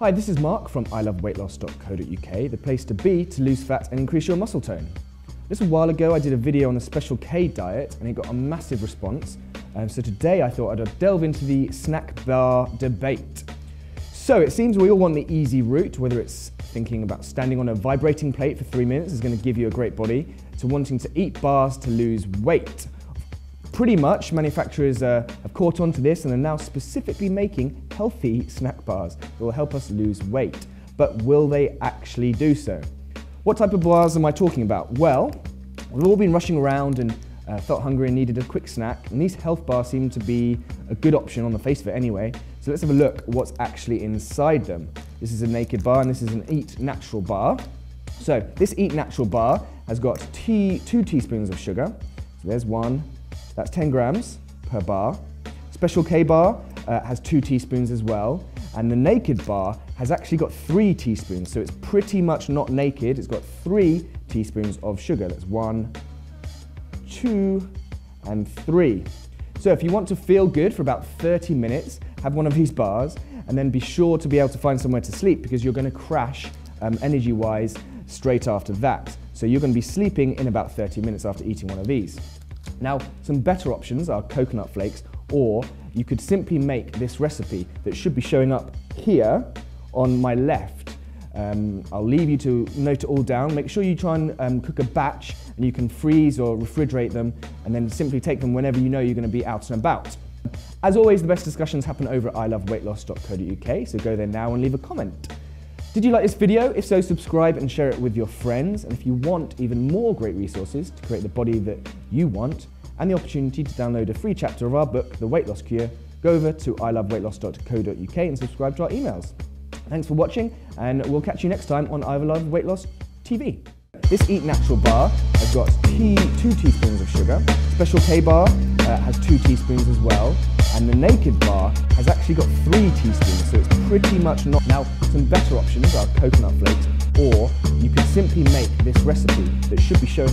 Hi, this is Mark from iloveweightloss.co.uk, the place to be to lose fat and increase your muscle tone. Just a little while ago I did a video on the Special K diet and it got a massive response. Um, so today I thought I'd delve into the snack bar debate. So it seems we all want the easy route, whether it's thinking about standing on a vibrating plate for three minutes is going to give you a great body, to wanting to eat bars to lose weight pretty much manufacturers uh, have caught on to this and are now specifically making healthy snack bars that will help us lose weight. But will they actually do so? What type of bars am I talking about? Well, we've all been rushing around and uh, felt hungry and needed a quick snack, and these health bars seem to be a good option on the face of it anyway. So let's have a look at what's actually inside them. This is a naked bar and this is an Eat Natural bar. So this Eat Natural bar has got tea, two teaspoons of sugar. So there's one, that's 10 grams per bar. Special K bar uh, has two teaspoons as well. And the naked bar has actually got three teaspoons. So it's pretty much not naked. It's got three teaspoons of sugar. That's one, two, and three. So if you want to feel good for about 30 minutes, have one of these bars and then be sure to be able to find somewhere to sleep because you're going to crash um, energy-wise straight after that. So you're going to be sleeping in about 30 minutes after eating one of these. Now, some better options are coconut flakes, or you could simply make this recipe that should be showing up here on my left. Um, I'll leave you to note it all down. Make sure you try and um, cook a batch and you can freeze or refrigerate them and then simply take them whenever you know you're going to be out and about. As always, the best discussions happen over at iloveweightloss.co.uk, so go there now and leave a comment. Did you like this video? If so, subscribe and share it with your friends. And if you want even more great resources to create the body that you want and the opportunity to download a free chapter of our book, The Weight Loss Cure, go over to iloveweightloss.co.uk and subscribe to our emails. Thanks for watching, and we'll catch you next time on I Love Weight Loss TV. This Eat Natural bar has got tea, two teaspoons of sugar. Special K bar uh, has two teaspoons as well. And the Naked bar has actually got three teaspoons, so it's pretty much not. Now, some better options are coconut flakes, or you could simply make this recipe that should be shown